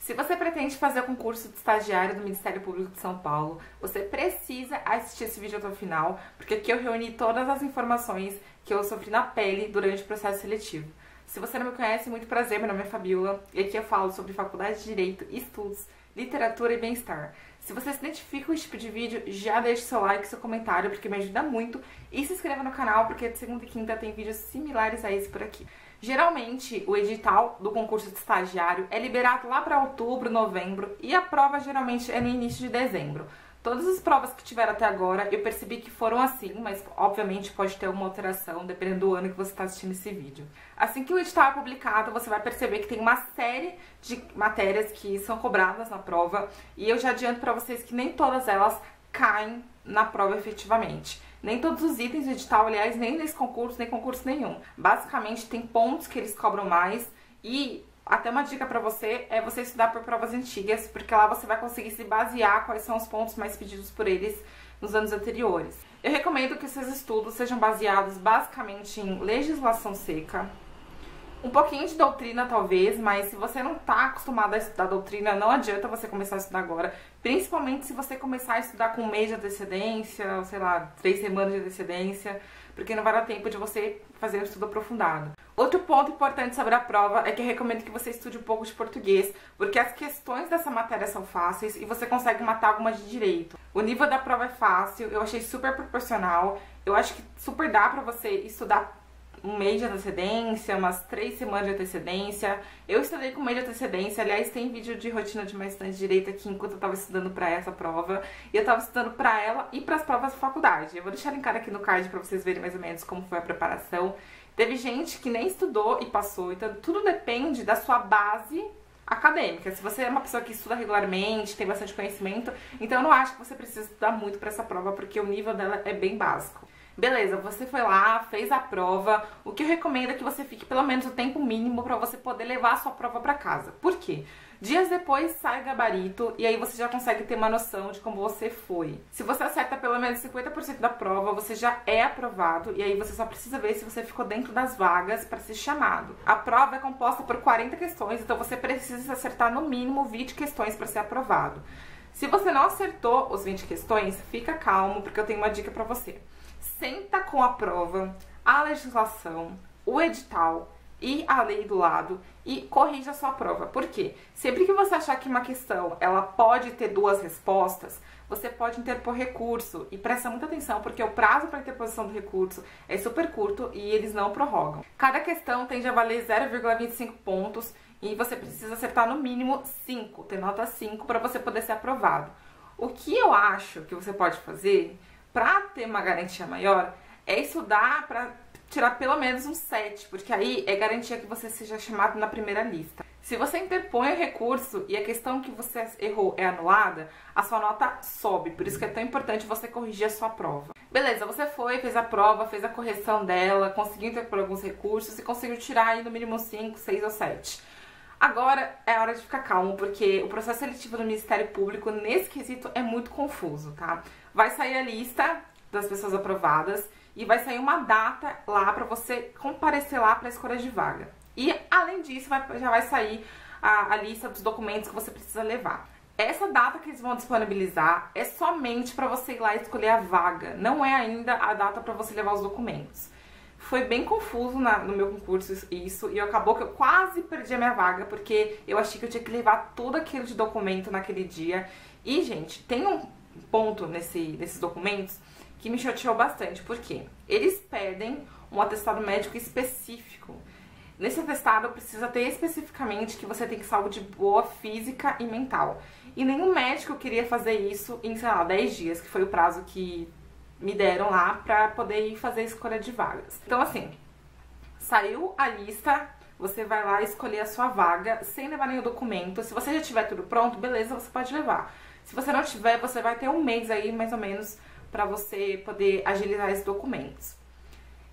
Se você pretende fazer o concurso de estagiário do Ministério Público de São Paulo, você precisa assistir esse vídeo até o final, porque aqui eu reuni todas as informações que eu sofri na pele durante o processo seletivo. Se você não me conhece, muito prazer, meu nome é Fabiola e aqui eu falo sobre faculdade de Direito, estudos, literatura e bem-estar. Se você se identifica com esse tipo de vídeo, já deixe seu like, seu comentário, porque me ajuda muito. E se inscreva no canal, porque de segunda e quinta tem vídeos similares a esse por aqui. Geralmente, o edital do concurso de estagiário é liberado lá para outubro, novembro e a prova geralmente é no início de dezembro. Todas as provas que tiveram até agora, eu percebi que foram assim, mas obviamente pode ter uma alteração dependendo do ano que você está assistindo esse vídeo. Assim que o edital é publicado, você vai perceber que tem uma série de matérias que são cobradas na prova e eu já adianto para vocês que nem todas elas caem na prova efetivamente. Nem todos os itens do edital, aliás, nem nesse concurso, nem concurso nenhum. Basicamente, tem pontos que eles cobram mais e até uma dica para você é você estudar por provas antigas, porque lá você vai conseguir se basear quais são os pontos mais pedidos por eles nos anos anteriores. Eu recomendo que seus estudos sejam baseados basicamente em legislação seca, um pouquinho de doutrina talvez, mas se você não está acostumado a estudar doutrina, não adianta você começar a estudar agora, principalmente se você começar a estudar com um mês de antecedência, ou sei lá, três semanas de antecedência, porque não vai dar tempo de você fazer um estudo aprofundado. Outro ponto importante sobre a prova é que eu recomendo que você estude um pouco de português, porque as questões dessa matéria são fáceis e você consegue matar algumas de direito. O nível da prova é fácil, eu achei super proporcional, eu acho que super dá pra você estudar um mês de antecedência, umas três semanas de antecedência. Eu estudei com um mês de antecedência, aliás, tem vídeo de rotina de mestrante de direito aqui enquanto eu tava estudando para essa prova. E eu tava estudando para ela e para as provas da faculdade. Eu vou deixar linkado aqui no card para vocês verem mais ou menos como foi a preparação. Teve gente que nem estudou e passou, então tudo depende da sua base acadêmica. Se você é uma pessoa que estuda regularmente, tem bastante conhecimento, então eu não acho que você precisa estudar muito para essa prova, porque o nível dela é bem básico. Beleza, você foi lá, fez a prova. O que eu recomendo é que você fique pelo menos o tempo mínimo para você poder levar a sua prova para casa. Por quê? Dias depois sai gabarito e aí você já consegue ter uma noção de como você foi. Se você acerta pelo menos 50% da prova, você já é aprovado e aí você só precisa ver se você ficou dentro das vagas para ser chamado. A prova é composta por 40 questões, então você precisa acertar no mínimo 20 questões para ser aprovado. Se você não acertou os 20 questões, fica calmo, porque eu tenho uma dica para você senta com a prova, a legislação, o edital e a lei do lado e corrija a sua prova. Por quê? Sempre que você achar que uma questão ela pode ter duas respostas, você pode interpor recurso. E presta muita atenção, porque o prazo para interposição do recurso é super curto e eles não prorrogam. Cada questão tende a valer 0,25 pontos e você precisa acertar no mínimo 5, ter nota 5 para você poder ser aprovado. O que eu acho que você pode fazer para ter uma garantia maior, é estudar para tirar pelo menos um 7, porque aí é garantia que você seja chamado na primeira lista. Se você interpõe o recurso e a questão que você errou é anulada, a sua nota sobe, por isso que é tão importante você corrigir a sua prova. Beleza, você foi, fez a prova, fez a correção dela, conseguiu interpor alguns recursos e conseguiu tirar aí no mínimo 5, 6 ou 7. Agora é hora de ficar calmo, porque o processo seletivo do Ministério Público, nesse quesito, é muito confuso, tá? Vai sair a lista das pessoas aprovadas e vai sair uma data lá para você comparecer lá para a escolha de vaga. E, além disso, vai, já vai sair a, a lista dos documentos que você precisa levar. Essa data que eles vão disponibilizar é somente para você ir lá escolher a vaga, não é ainda a data para você levar os documentos. Foi bem confuso na, no meu concurso isso, e acabou que eu quase perdi a minha vaga, porque eu achei que eu tinha que levar tudo aquilo de documento naquele dia. E, gente, tem um ponto nesse, nesses documentos que me chateou bastante, porque eles pedem um atestado médico específico. Nesse atestado precisa ter especificamente que você tem saúde boa física e mental. E nenhum médico queria fazer isso em, sei lá, 10 dias, que foi o prazo que me deram lá pra poder ir fazer a escolha de vagas. Então, assim, saiu a lista, você vai lá escolher a sua vaga sem levar nenhum documento. Se você já tiver tudo pronto, beleza, você pode levar. Se você não tiver, você vai ter um mês aí, mais ou menos, para você poder agilizar esses documentos.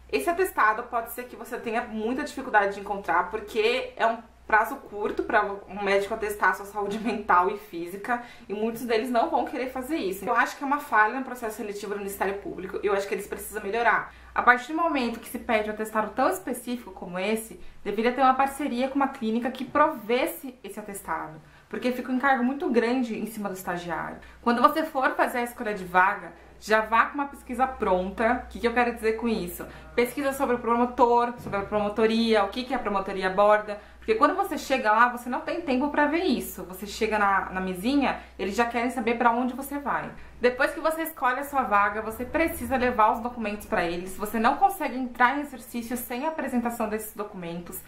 Esse atestado pode ser que você tenha muita dificuldade de encontrar, porque é um prazo curto para um médico atestar sua saúde mental e física, e muitos deles não vão querer fazer isso. Eu acho que é uma falha no processo seletivo do Ministério Público, e eu acho que eles precisam melhorar. A partir do momento que se pede um atestado tão específico como esse, deveria ter uma parceria com uma clínica que provesse esse atestado, porque fica um encargo muito grande em cima do estagiário. Quando você for fazer a escolha de vaga, já vá com uma pesquisa pronta. O que, que eu quero dizer com isso? Pesquisa sobre o promotor, sobre a promotoria, o que, que a promotoria aborda. Porque quando você chega lá, você não tem tempo para ver isso. Você chega na, na mesinha, eles já querem saber para onde você vai. Depois que você escolhe a sua vaga, você precisa levar os documentos para eles. Você não consegue entrar em exercício sem a apresentação desses documentos.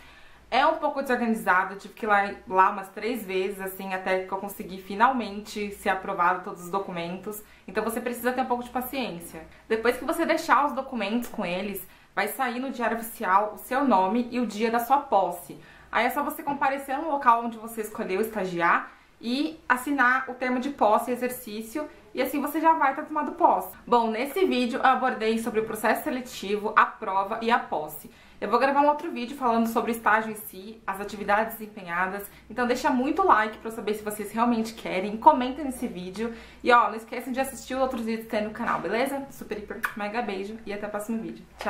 É um pouco desorganizado, tive que ir lá, lá umas três vezes, assim, até que eu consegui finalmente ser aprovado todos os documentos. Então você precisa ter um pouco de paciência. Depois que você deixar os documentos com eles, vai sair no Diário Oficial o seu nome e o dia da sua posse. Aí é só você comparecer no local onde você escolheu estagiar e assinar o termo de posse e exercício e assim você já vai estar tomado posse. Bom, nesse vídeo eu abordei sobre o processo seletivo, a prova e a posse. Eu vou gravar um outro vídeo falando sobre o estágio em si, as atividades desempenhadas. Então deixa muito like pra eu saber se vocês realmente querem. Comenta nesse vídeo. E ó, não esqueçam de assistir os outros vídeos que tem no canal, beleza? Super, hiper, mega beijo e até o próximo vídeo. Tchau!